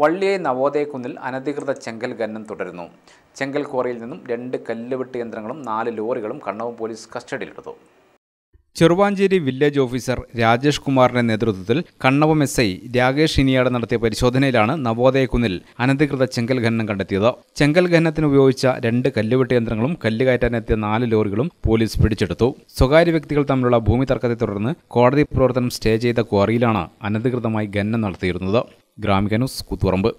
വള്ളിയെ നവോദയക്കുന്നിൽ അനധികൃത ചെങ്കൽ ഖനനം തുടരുന്നു. ചെങ്കൽ ക്വാറിയിൽ നിന്നും രണ്ട് കല്ലുവെട്ട് യന്ത്രങ്ങളും നാല് ലോറികളും കണ്ണവ് പോലീസ് കസ്റ്റഡിയിലെടുത്തു. ചെറുവാഞ്ചേരി വില്ലേജ് ഓഫീസർ രാജേഷ് കുമാറിന്റെ നേതൃത്വത്തിൽ കണ്ണവം എസ് ഐ രാകേഷ് ഇനിയാട് നടത്തിയ പരിശോധനയിലാണ് നവോദയക്കുന്നിൽ അനധികൃത ചെങ്കൽ ഖനനം കണ്ടെത്തിയത്. ചെങ്കൽ ഖനനത്തിന് ഉപയോഗിച്ച രണ്ട് കല്ലുവെട്ട് യന്ത്രങ്ങളും കല്ല് കയറ്റാനെത്തിയ നാല് ലോറികളും പോലീസ് പിടിച്ചെടുത്തു. സ്വകാര്യ വ്യക്തികൾ തമ്മിലുള്ള ഭൂമി തർക്കത്തെ തുടർന്ന് കോടതി പ്രവർത്തനം സ്റ്റേ ചെയ്ത ക്വാറിയിലാണ് അനധികൃതമായി ഖനനം നടത്തിയിരുന്നത്. ഗ്രാമിക ന്യൂസ് കൂത്തുപറമ്പ്.